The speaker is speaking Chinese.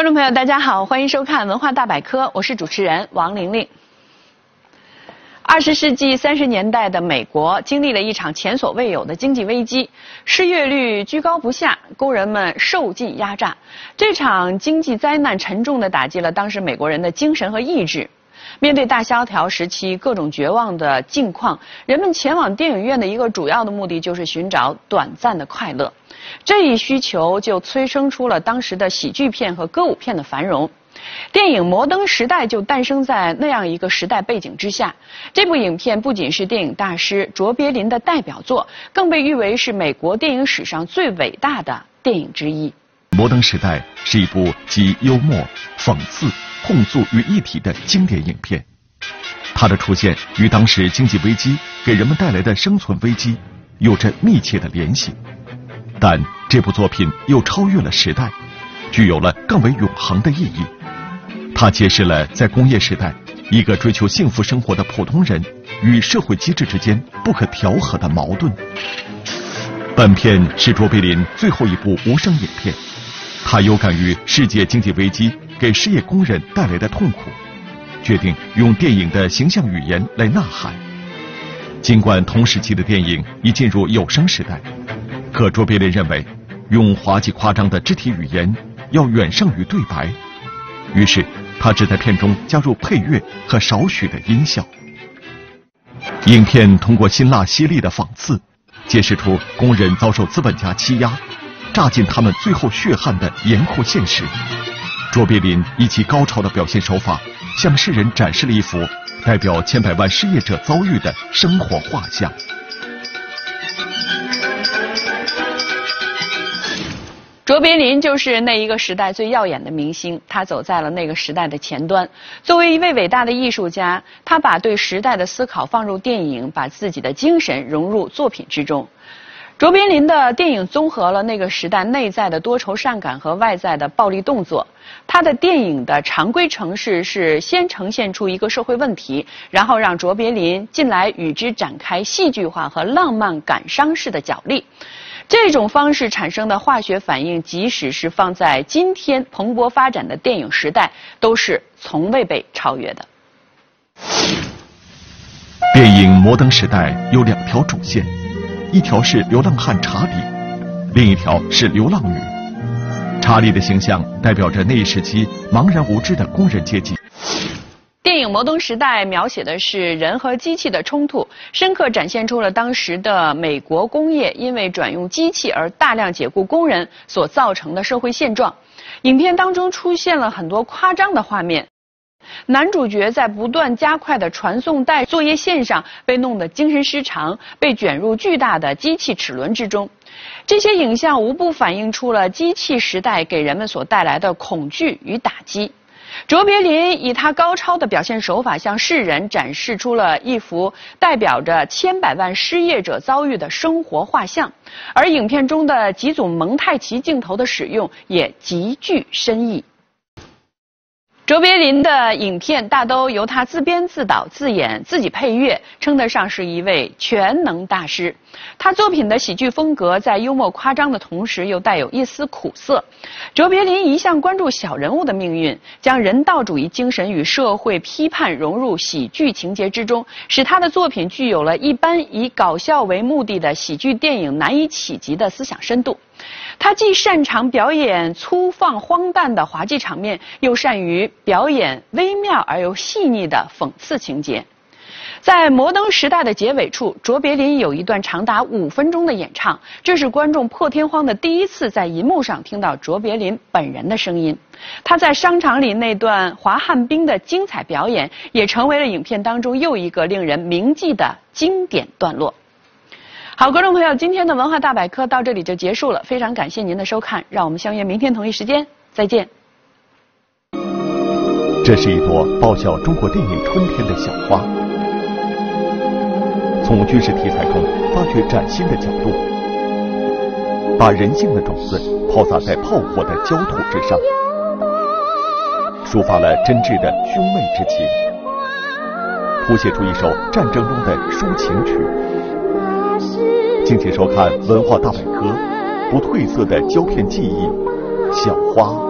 观众朋友，大家好，欢迎收看《文化大百科》，我是主持人王玲玲。二十世纪三十年代的美国经历了一场前所未有的经济危机，失业率居高不下，工人们受尽压榨。这场经济灾难沉重地打击了当时美国人的精神和意志。面对大萧条时期各种绝望的境况，人们前往电影院的一个主要的目的就是寻找短暂的快乐。这一需求就催生出了当时的喜剧片和歌舞片的繁荣。电影《摩登时代》就诞生在那样一个时代背景之下。这部影片不仅是电影大师卓别林的代表作，更被誉为是美国电影史上最伟大的电影之一。《摩登时代》是一部集幽默、讽刺、控诉于一体的经典影片。它的出现与当时经济危机给人们带来的生存危机有着密切的联系。但这部作品又超越了时代，具有了更为永恒的意义。它揭示了在工业时代，一个追求幸福生活的普通人与社会机制之间不可调和的矛盾。本片是卓别林最后一部无声影片，他有感于世界经济危机给失业工人带来的痛苦，决定用电影的形象语言来呐喊。尽管同时期的电影已进入有声时代。可卓别林认为，用滑稽夸张的肢体语言要远胜于对白，于是他只在片中加入配乐和少许的音效。影片通过辛辣犀利的讽刺，揭示出工人遭受资本家欺压、榨尽他们最后血汗的严酷现实。卓别林以其高超的表现手法，向世人展示了一幅代表千百万失业者遭遇的生活画像。卓别林就是那一个时代最耀眼的明星，他走在了那个时代的前端。作为一位伟大的艺术家，他把对时代的思考放入电影，把自己的精神融入作品之中。卓别林的电影综合了那个时代内在的多愁善感和外在的暴力动作。他的电影的常规程式是先呈现出一个社会问题，然后让卓别林进来与之展开戏剧化和浪漫感伤式的角力。这种方式产生的化学反应，即使是放在今天蓬勃发展的电影时代，都是从未被超越的。电影《摩登时代》有两条主线，一条是流浪汉查理，另一条是流浪女。查理的形象代表着那一时期茫然无知的工人阶级。电影《摩登时代》描写的是人和机器的冲突，深刻展现出了当时的美国工业因为转用机器而大量解雇工人所造成的社会现状。影片当中出现了很多夸张的画面，男主角在不断加快的传送带作业线上被弄得精神失常，被卷入巨大的机器齿轮之中。这些影像无不反映出了机器时代给人们所带来的恐惧与打击。卓别林以他高超的表现手法，向世人展示出了一幅代表着千百万失业者遭遇的生活画像，而影片中的几组蒙太奇镜头的使用也极具深意。卓别林的影片大都由他自编自导自演自己配乐，称得上是一位全能大师。他作品的喜剧风格在幽默夸张的同时，又带有一丝苦涩。卓别林一向关注小人物的命运，将人道主义精神与社会批判融入喜剧情节之中，使他的作品具有了一般以搞笑为目的的喜剧电影难以企及的思想深度。他既擅长表演粗放荒诞的滑稽场面，又善于表演微妙而又细腻的讽刺情节。在《摩登时代》的结尾处，卓别林有一段长达五分钟的演唱，这是观众破天荒的第一次在银幕上听到卓别林本人的声音。他在商场里那段滑旱冰的精彩表演，也成为了影片当中又一个令人铭记的经典段落。好，观众朋友，今天的文化大百科到这里就结束了，非常感谢您的收看，让我们相约明天同一时间再见。这是一朵爆笑中国电影春天的小花，从军事题材中发掘崭新的角度，把人性的种子抛洒在炮火的焦土之上，抒发了真挚的兄妹之情，谱写出一首战争中的抒情曲。敬请收看《文化大百科》，不褪色的胶片记忆，小花。